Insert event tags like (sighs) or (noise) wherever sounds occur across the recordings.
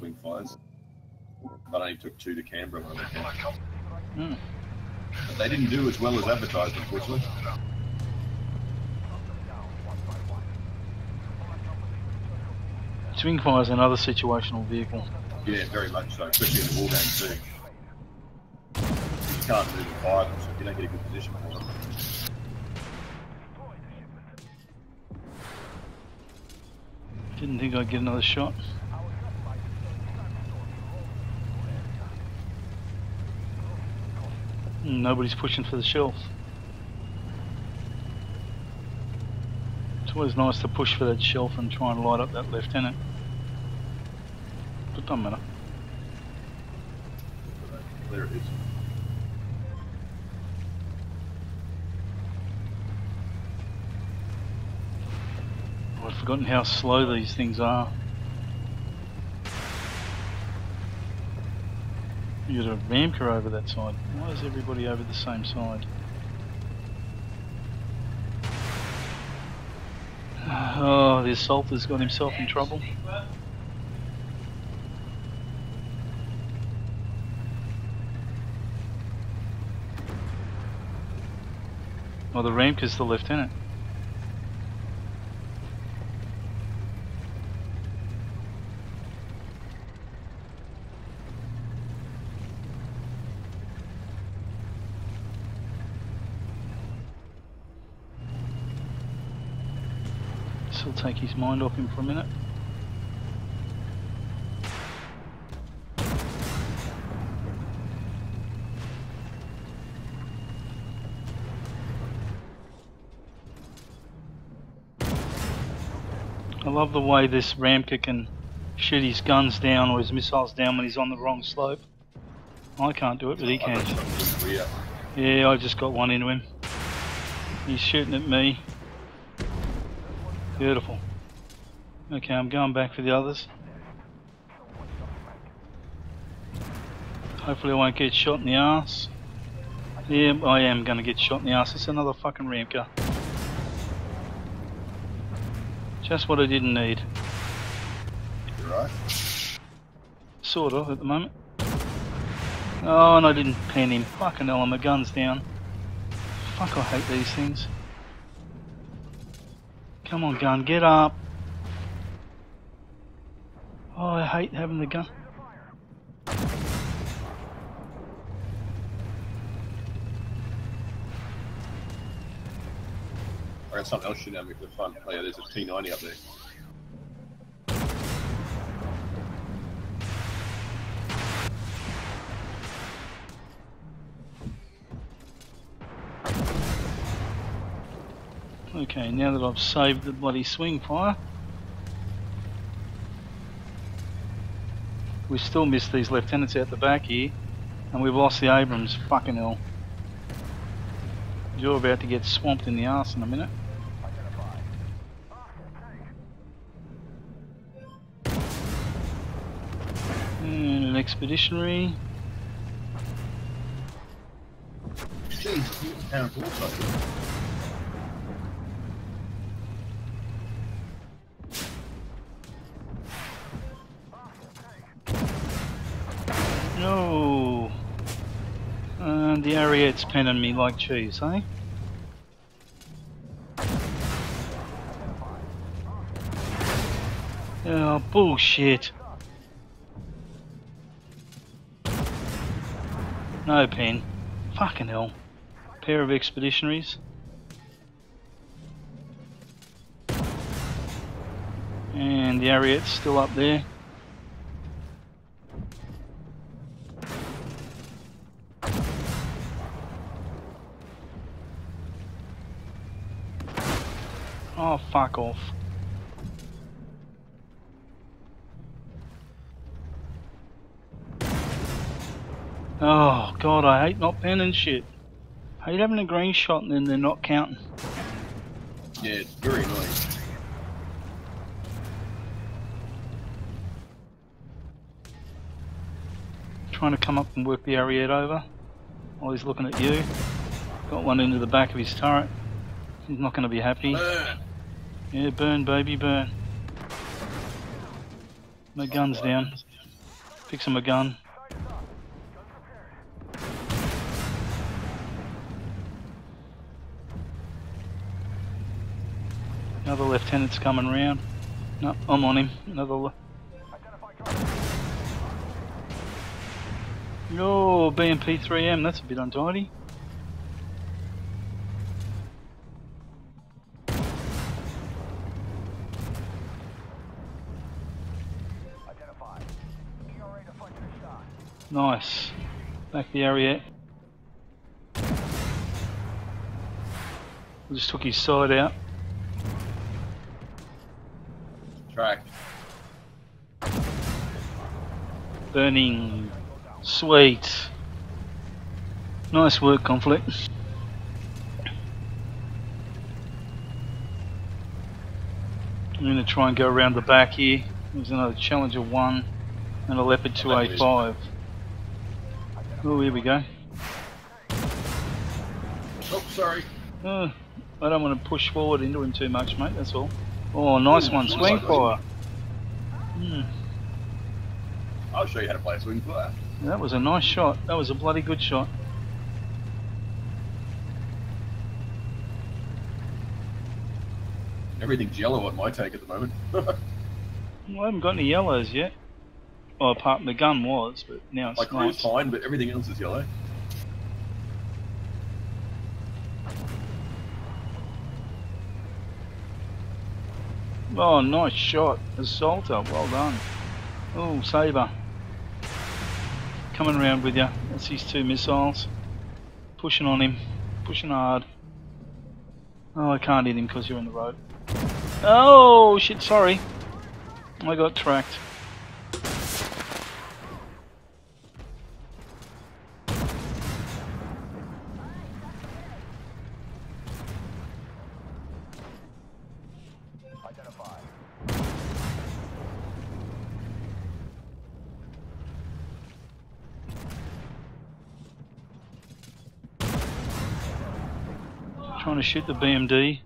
swing fires. But I only took two to Canberra when I went. Hmm. But they didn't do as well as advertised, unfortunately. Swing Fire is another situational vehicle. Yeah, very much so, especially in the war game too. You can't move and fire them, so if you don't get a good position for them. Didn't think I'd get another shot. Nobody's pushing for the shelf. It's always nice to push for that shelf and try and light up that lieutenant. But don't matter. There it is. I've forgotten how slow these things are. You got a Ramka over that side. Why is everybody over the same side? (sighs) Oh, the assaulter's got himself in trouble. Oh, the Ramka's the lieutenant. This will take his mind off him for a minute. I love the way this Ramka can shoot his guns down or his missiles down when he's on the wrong slope. I can't do it, but he can. got something weird. Yeah, I just got one into him. He's shooting at me. Beautiful. Okay, I'm going back for the others. Hopefully I won't get shot in the ass. Yeah, I am going to get shot in the ass. It's another fucking Ramka. Just what I didn't need. You right? Sort of, at the moment. Oh, and I didn't pen him. Fucking hell, my gun's down. Fuck, I hate these things. Come on, gun, get up. Oh, I hate having the gun. I got something else shooting at me for fun. Oh yeah, there's a T90 up there. Okay, now that I've saved the bloody swing fire. We still missed these lieutenants out the back here. And we've lost the Abrams. Fucking hell. You're about to get swamped in the arse in a minute. And an expeditionary. Jesus, The Ariete's me like cheese, eh? Oh, bullshit. No pen. Fucking hell. Pair of expeditionaries. And the Ariete's still up there. Fuck off. Oh, God, I hate not penning shit. I hate having a green shot and then they're not counting. Yeah, it's very annoying. Trying to come up and work the Ariete over while he's looking at you. Got one into the back of his turret. He's not going to be happy. Ah. Yeah, burn, baby, burn. My gun's down. Fixing my gun. Another lieutenant's coming round. No, I'm on him. Another. Oh, BMP 3M. That's a bit untidy. Nice. Back the area. Just took his side out. Track. Burning. Sweet. Nice work, conflict. I'm going to try and go around the back here. There's another Challenger 1 and a Leopard 2A5. Oh, here we go. Oh, sorry. Uh, I don't want to push forward into him too much, mate, that's all. Oh, nice one. Swing fire. Hmm. I'll show you how to play a swing fire. That was a nice shot. That was a bloody good shot. Everything's yellow on my take at the moment. (laughs) Well, I haven't got any yellows yet. Well, apart from the gun was, but now it's like nice. fine, but everything else is yellow. Oh, nice shot. Assaulter, oh, well done. Oh, Sabre. Coming around with you. That's his two missiles. Pushing on him. Pushing hard. Oh, I can't hit him because you're in the road. Oh, shit, sorry. I got tracked. Trying to shoot the BMD.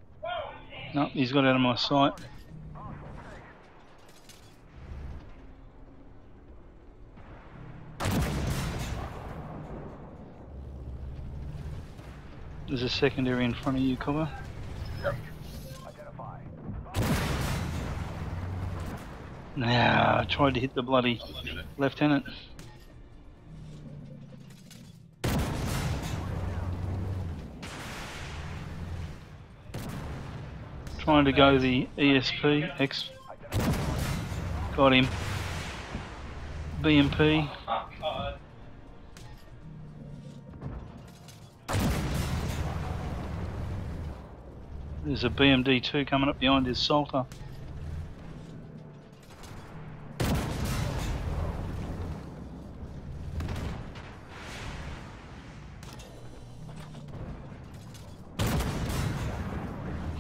No, he's got out of my sight. There's a secondary in front of you, cover. Yep. Nah, I tried to hit the bloody lieutenant. Trying to go the ESP X. Got him. BMP. There's a BMD2 coming up behind his Salter.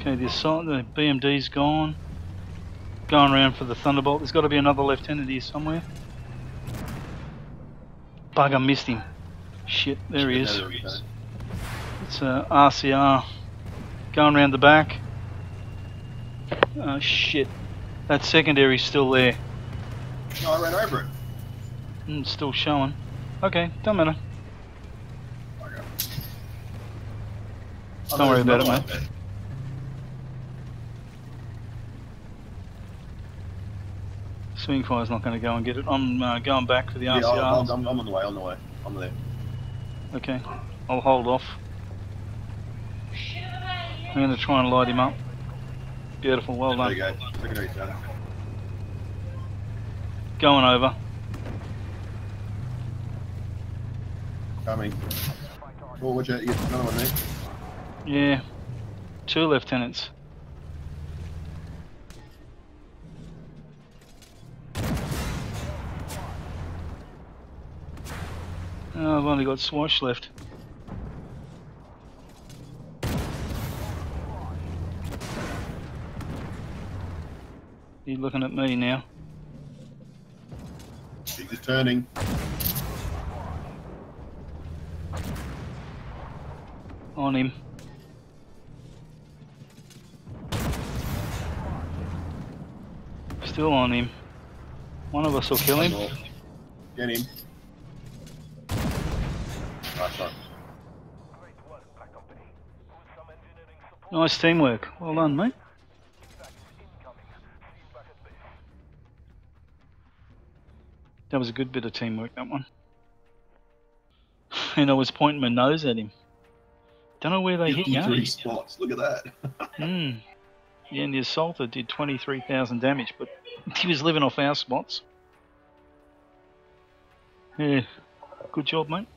Okay, the assault, the BMD's gone. Going around for the Thunderbolt. There's got to be another lieutenant here somewhere. Bugger missed him. Shit, there he is. There we go. It's a RCR. Going around the back. Oh shit. That secondary's still there. No, I ran over it. Mm, still showing. Okay, don't matter. Okay. Don't worry about it, mate. Swing fire's not going to go and get it. I'm uh, going back for the Yeah, I'll- I'm, I'm on the way, on the way. I'm there. Okay, I'll hold off. I'm going to try and light him up. Beautiful, well There you done. go. Secondary down. Going over. Coming. Oh, watch out, you get another one there. Yeah, two lieutenants. Oh, I've only got Swash left. He's looking at me now. He's just turning. On him. Still on him. One of us will kill him. Get him. Nice. Nice teamwork. Well done, mate. That was a good bit of teamwork, that one. (laughs) And I was pointing my nose at him. Don't know where they hit Three spots. Look at that. (laughs) Hmm. Yeah, and the assaulter did 23,000 damage, but (laughs) he was living off our spots. Yeah. Good job, mate.